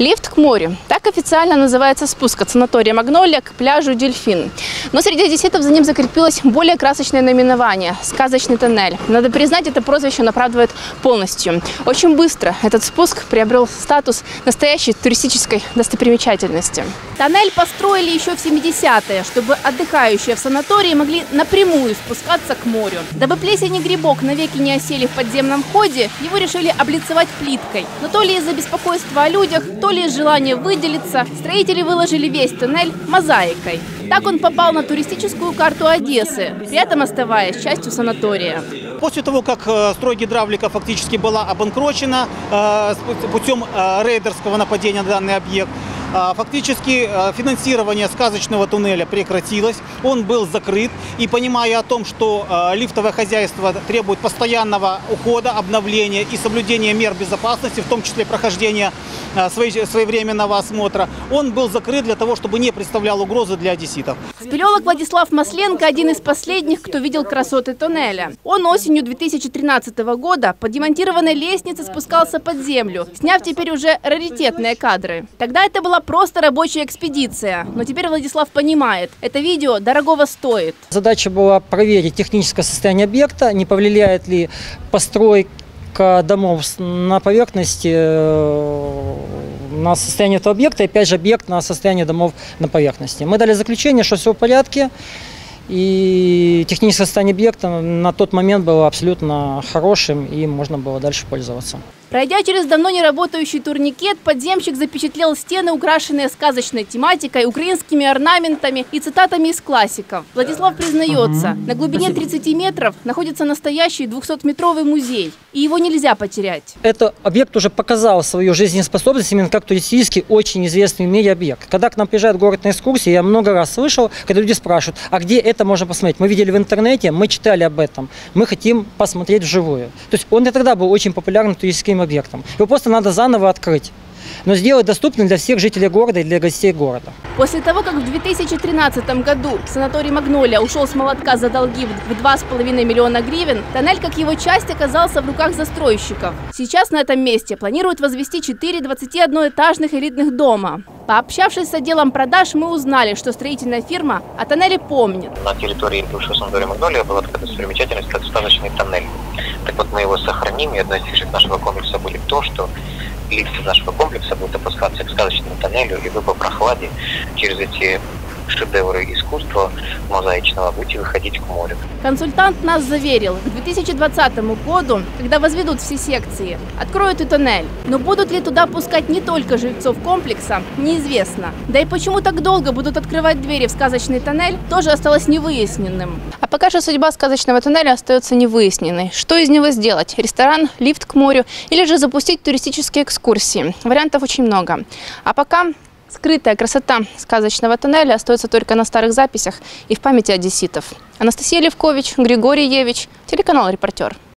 Лифт к морю. Так официально называется спуск от санатория «Магнолия» к пляжу «Дельфин». Но среди одесситов за ним закрепилось более красочное наименование – «Сказочный тоннель». Надо признать, это прозвище он оправдывает полностью. Очень быстро этот спуск приобрел статус настоящей туристической достопримечательности. Тоннель построили еще в 70-е, чтобы отдыхающие в санатории могли напрямую спускаться к морю. Дабы плесень и грибок навеки не осели в подземном ходе, его решили облицевать плиткой. Но то ли из-за беспокойства о людях, то из желания выделиться, строители выложили весь туннель мозаикой. Так он попал на туристическую карту Одессы, при этом оставаясь частью санатория. После того, как э, стройгидравлика фактически была обанкрочена э, путем э, рейдерского нападения на данный объект, фактически э, финансирование сказочного туннеля прекратилось, он был закрыт. И понимая о том, что э, лифтовое хозяйство требует постоянного ухода, обновления и соблюдения мер безопасности, в том числе прохождения э, своевременного осмотра, он был закрыт для того, чтобы не представлял угрозы для одесситов. Спелеолог Владислав Масленко – один из последних, кто видел красоты туннеля. Он осенью 2013 года по демонтированной лестнице спускался под землю, сняв теперь уже раритетные кадры. Тогда это была просто рабочая экспедиция. Но теперь Владислав понимает, это видео дорогого стоит. Задача была проверить техническое состояние объекта, не повлияет ли постройка домов на поверхности э, на состояние этого объекта, и опять же объект на состояние домов на поверхности. Мы дали заключение, что все в порядке, и техническое состояние объекта на тот момент было абсолютно хорошим, и можно было дальше пользоваться. Пройдя через давно не работающий турникет, подземщик запечатлел стены, украшенные сказочной тематикой, украинскими орнаментами и цитатами из классиков. Владислав признается, на глубине 30 метров находится настоящий 200-метровый музей, и его нельзя потерять. Этот объект уже показал свою жизнеспособность именно как туристический очень известный в мире объект. Когда к нам приезжает город на экскурсии, я много раз слышал, когда люди спрашивают, а где это можно посмотреть? Мы видели в интернете, мы читали об этом, мы хотим посмотреть вживую. То есть он и тогда был очень популярным туристическим объектом. Его просто надо заново открыть, но сделать доступным для всех жителей города и для гостей города. После того, как в 2013 году санаторий «Магнолия» ушел с молотка за долги в 2,5 миллиона гривен, тоннель, как его часть, оказался в руках застройщиков. Сейчас на этом месте планируют возвести 4 21-этажных элитных дома. Пообщавшись с отделом продаж, мы узнали, что строительная фирма о тоннеле помнит. на территории бывшего санатория Магнолия была такая достопримечательность, как сказочный тоннель. Так вот, мы его сохраним, и одной из фишек нашего комплекса будет то, что лифт нашего комплекса будет опускаться к сказочному тоннелю, и вы по прохладе через эти шедевры искусства мозаичного будете выходить к морю. Консультант нас заверил, к 2020 году, когда возведут все секции, откроют и тоннель. Но будут ли туда пускать не только жильцов комплекса, неизвестно. Да и почему так долго будут открывать двери в сказочный тоннель, тоже осталось невыясненным. А пока что судьба сказочного тоннеля остается невыясненной. Что из него сделать? Ресторан, лифт к морю или же запустить туристические экскурсии? Вариантов очень много. А пока Скрытая красота сказочного тоннеля остается только на старых записях и в памяти одесситов. Анастасия Левкович, Григорий Евич, телеканал «Репортер».